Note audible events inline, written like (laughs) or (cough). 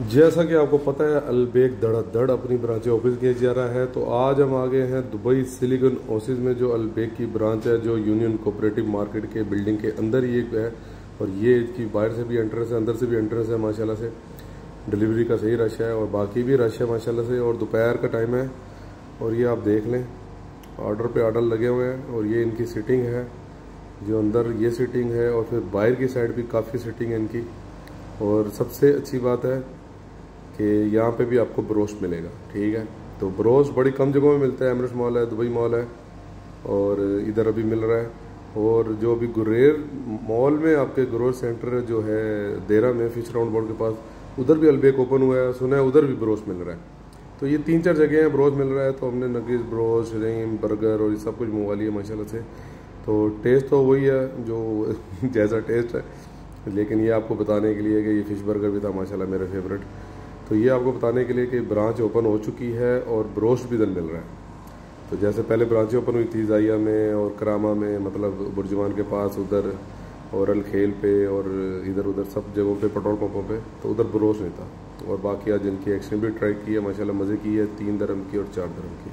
جیسا کہ آپ کو پتہ ہے البیک دڑ دڑ اپنی برانچ آفس کیا جا رہا ہے۔ تو آج ہم آگے ہیں دبئی سلیگن آفس میں، جو البیک کی برانچ ہے، جو یونین کوپریٹو مارکیٹ کے بلڈنگ کے اندر ہی ایک ہے۔ اور یہ اس کی باہر سے بھی انٹرنس ہے، اندر سے بھی انٹرنس ہے، ماشاءاللہ سے۔ ڈلیوری کا صحیح رش ہے اور باقی بھی رش ہے، ماشاءاللہ سے۔ اور دوپہر کا ٹائم ہے اور یہ آپ دیکھ لیں۔ آرڈر پہ آرڈر لگے ہوئے ہیں اور یہ ان کی سیٹنگ ہے۔ جو اندر یہ سیٹنگ ہے اور پھر باہر کی سائڈ بھی کافی سیٹنگ ہے ان کی۔ اور سب سے اچھی بات ہے کہ یہاں پہ بھی آپ کو بروسٹ ملے گا، ٹھیک ہے؟ تو بروسٹ بڑی کم جگہوں میں ملتا ہے، ایمرس مال ہے، دبئی مال ہے، اور ادھر ابھی مل رہا ہے۔ اور جو ابھی گریر مال میں آپ کے گرور سینٹر جو ہے دیرہ میں فش راؤنڈ بورڈ کے پاس، ادھر بھی البیک اوپن ہوا ہے، سنا ہے ادھر بھی بروس مل رہا ہے۔ تو یہ تین چار جگہ ہیں بروس مل رہا ہے۔ تو ہم نے نگیز بروس ریم برگر اور یہ سب کچھ منگوا لیا ماشاء اللہ سے۔ تو ٹیسٹ تو وہی ہے جو (laughs) جیسا ٹیسٹ ہے، لیکن یہ آپ کو بتانے کے لیے کہ یہ فش برگر بھی تھا ماشاء اللہ میرے فیوریٹ تو یہ آپ کو بتانے کے لیے کہ برانچ اوپن ہو چکی ہے اور بروسٹ بھی دن مل رہا ہے۔ تو جیسے پہلے برانچیں اوپن ہوئی تھی زائیہ میں اور کراما میں مطلب برجمان کے پاس ادھر اور الکھیل پہ اور ادھر ادھر سب جگہوں پہ، پٹرول پمپوں پہ، تو ادھر بروس نہیں تھا۔ اور باقی آج جن کی ایکشن بھی ٹرائی کی ہے ماشاء اللہ مزے کی ہے، تین درم کی اور چار درم کی۔